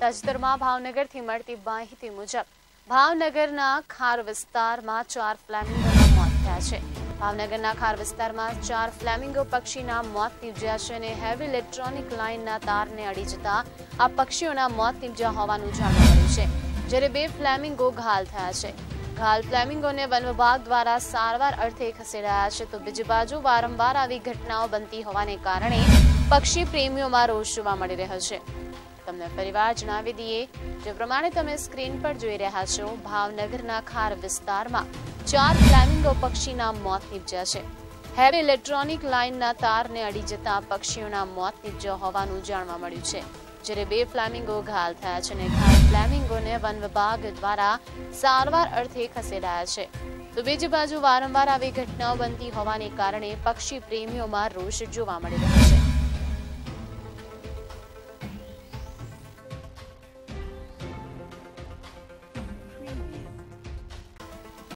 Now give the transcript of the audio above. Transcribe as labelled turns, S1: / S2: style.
S1: તાજેતરમાં ભાવનગરથી મળતી માહિતી મુજબ, ભાવનગરના ખાર વિસ્તારમાં ચાર ફ્લેમિંગોના મોત થયા છે. ભાવનગરના ખાર વિસ્તારમાં ચાર ફ્લેમિંગો પક્ષીના મોત નીપજ્યા છે અને હેવી ઇલેક્ટ્રોનિક લાઇનના તારને અડી જતા આ પક્ષીઓના મોત નીપજ્યા હોવાનું જાણવા મળ્યું છે, જ્યારે બે ફ્લેમિંગો ઘાલ થયા છે. ઘાલ ફ્લેમિંગોને વન વિભાગ દ્વારા સારવાર અર્થે ખસેડાયા છે, તો બીજી બાજુ વારંવાર આવી ઘટનાઓ બનતી હોવાને કારણે પક્ષી પ્રેમીઓમાં રોષ જોવા મળી રહ્યો છે. તમને ફરીવાર જણાવી દઈએ, જે પ્રમાણે તમે સ્ક્રીન પર જોઈ રહ્યા છો, ભાવનગરના ખાર વિસ્તારમાં ચાર ફ્લેમિંગો પક્ષીના મોત નીપજ્યા છે. હેવી ઇલેક્ટ્રોનિક લાઇનના તારને અડી જતા પક્ષીઓના મોત નીપજ્યા હોવાનું જાણવા મળ્યું છે, જ્યારે બે ફ્લેમિંગો ઘાયલ થયા છે અને ઘાયલ ફ્લેમિંગોને વન વિભાગ દ્વારા સારવાર અર્થે ખસેડાયા છે. તો બીજી બાજુ વારંવાર આવી ઘટનાઓ બનતી હોવાને કારણે પક્ષી પ્રેમીઓમાં રોષ જોવા મળી રહ્યો છે.